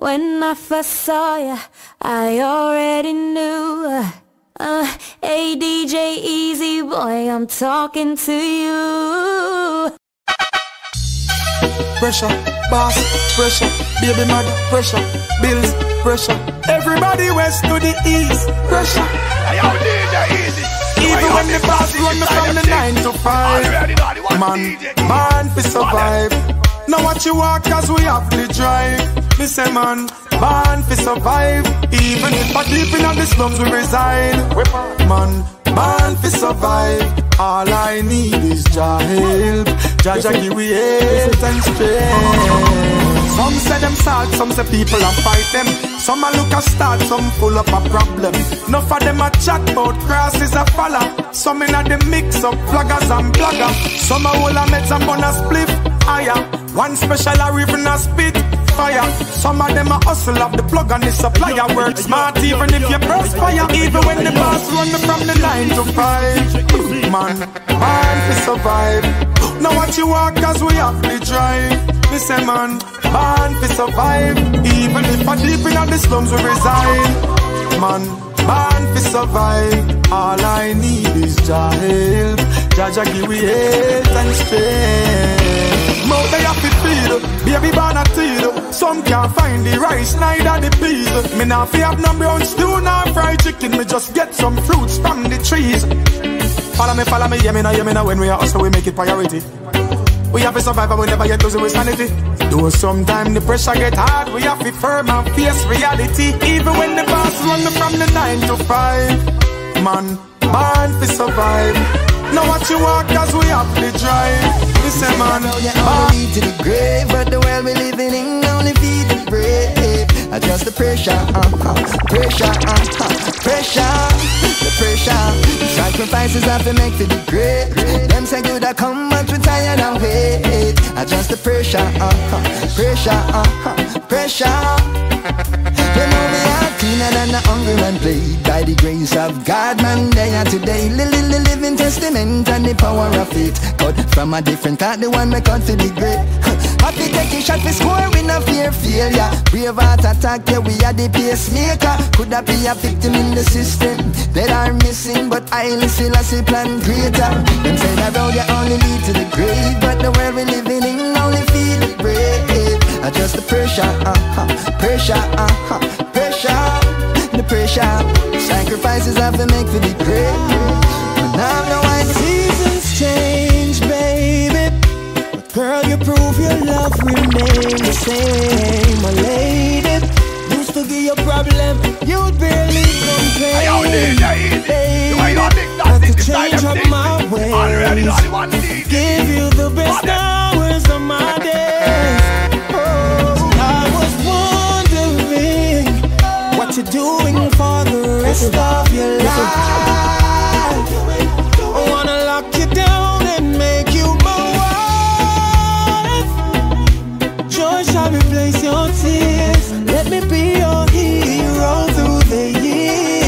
When I first saw ya, I already knew. Uh, uh, hey DJ Eizzy Boy, I'm talking to you. Pressure, boss, pressure, baby mother, pressure, bills, pressure. Everybody west to the east, pressure. Hey, yo, DJ Eizzy. Even when the boss run me from the nine to five, man, man fi survive. Now what you walk cause we have to drive. Me say man, man fi survive. Even if I deep in the slums we reside. Man, man fi survive. All I need is Jah help. Jah Jah give we health and strength. Some say them sad, some say people a fight them. A start, some full up a problem. Enough of them a chat about crosses a follow. Some in a the mix of vloggers and blogger. Some a hold a meds and bun a spliff higher. One special a even a spit fire. Some of them a hustle of the plug and the supplier. Work smart even if you perspire. Even when the boss run me from the nine to five. Man, man to survive. Now what you walk cause we have the drive. Me say man, man to survive. Even if I deep in the slums we reside. Man, man to survive. All I need is Jah help. Jah give we health and strength. Mouth they have to feed, baby born a teed. Some can't find the rice, neither the peas. Me nah fi have no brown stew, nor fried chicken. Me just get some fruits from the trees. Follow me, follow me, yeah me know, yeah me know. When we are hustle, we make it priority. We have to survive and we never yet lose our sanity. Though sometimes the pressure get hard, we have to firm and face reality. Even when the boss run from the nine to five, man, born to survive. Now what you want, cause we have to drive. Listen, man, Born to the grave, but the world we living in only feed the brave. Adjust the pressure, uh-huh, pressure, uh-huh, pressure, pressure. Sacrifices have to make for the great. Them say good I come, but we tired and wait. Adjust the pressure, uh-huh, pressure, uh-huh, pressure. You know me are cleaner than the hungry man played By the grace of God, man, they are today. Li li li living testament and the power of it. Cut from a different cut, the one me cut to the great Happy taking shot for score, we no fear failure. Brave heart attack, yeah, we are the pacemaker. Could that be a victim in the system? That are missing, but I listen as a plan greater. Them say that road you only lead to the grave. But the world we living in only feel the brave Adjust the pressure, uh-huh, pressure, uh-huh, Sacrifices have to make for the great. But now no white Seasons change, baby. But girl, you prove your love remains the same. My lady used to give you problem, you'd barely complain. Hey, yo, DJ Eizzy. Baby, You ain't no big I dance could in the change up my ways. Already know the one DJ. Give you the best rest of your life. I wanna lock you down and make you my wife. Joy shall replace your tears. Let me be your hero through the years.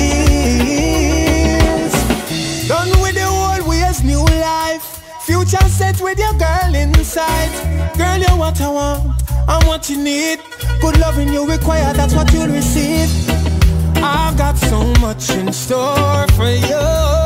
Done with the old ways, new life. Future set with your girl inside. Girl, you're what I want, I'm what you need. Good loving you require, that's what you'll receive. I've got so much in store for you.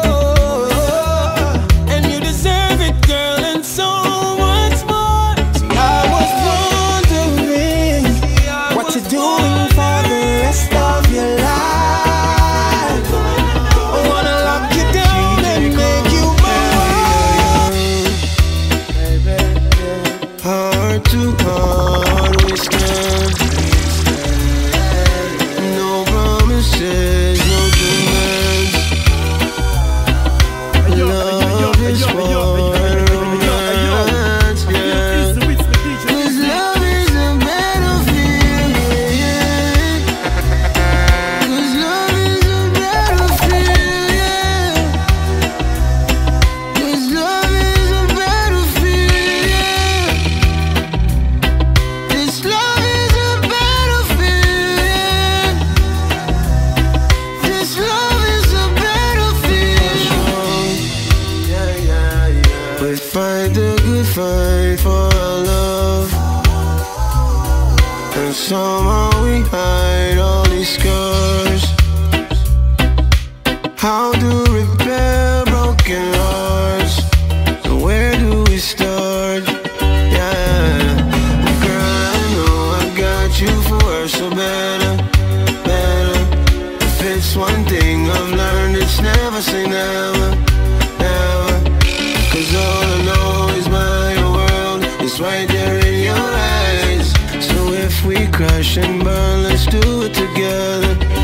disco. crash and burn, let's do it together.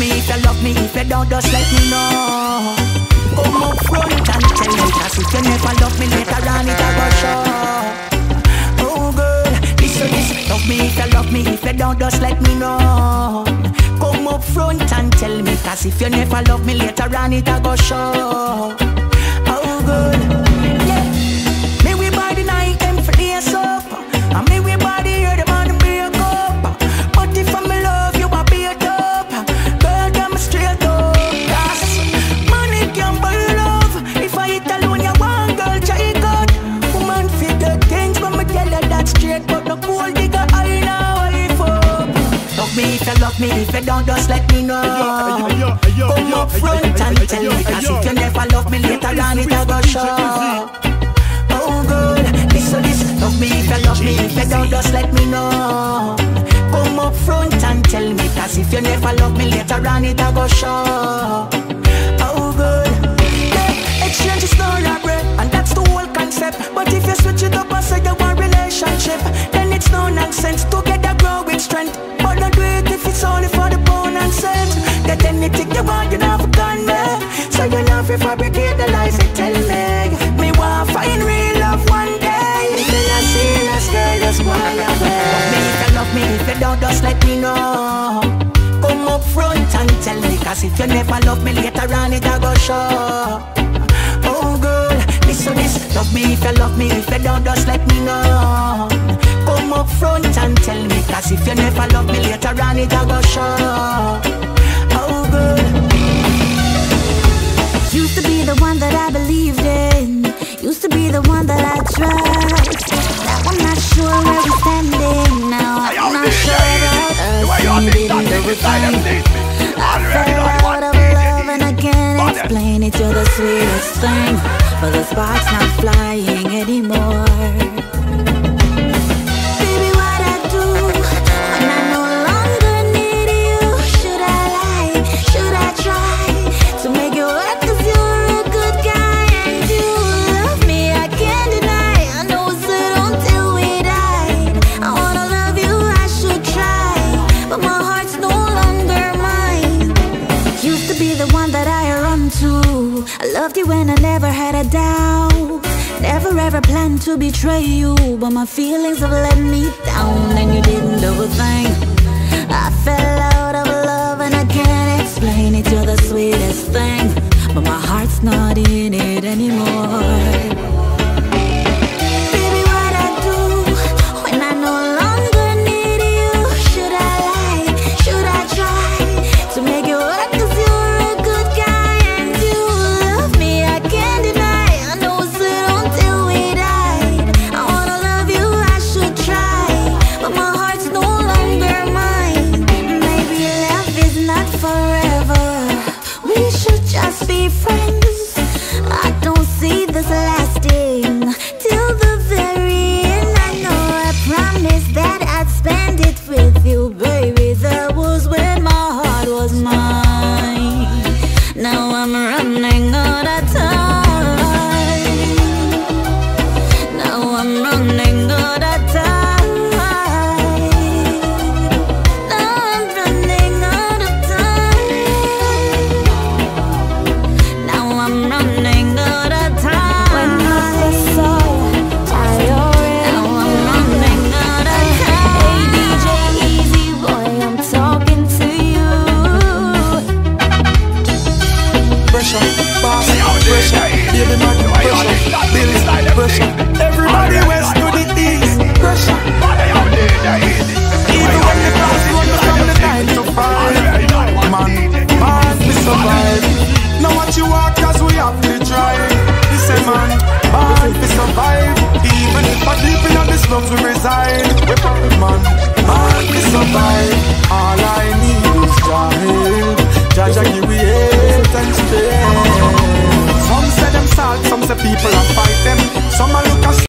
me if you love me, if you don't, just let me know. Come up front and tell me, cause if you never love me later on, it'll go show. Oh girl, listen this, love me if you love me, if you don't, just let me know. Come up front and tell me, cause if you never love me later on, it'll go show. Oh girl. Find just let me know. Come up front and tell me, cause if you never love me later on, it'll go show. Cause if you never love me later on it'll go show. Oh girl, listen this Love me if you love me, if you don't just let me know. Come up front and tell me Cause if you never love me later on it'll go show. Oh girl. Used to be the one that I believed in. Used to be the one that I trust. Now I'm not sure where we're standing. Now I'm not sure about us. Maybe the it's you're the sweetest thing. But the spark's not flying anymore. to betray you, but my feelings have let me down, and you didn't know. love to resign. Man, man can survive. All I need is Jah, Jah Jah give me health and strength. Some say them sad, some say people are fight them. Some are look as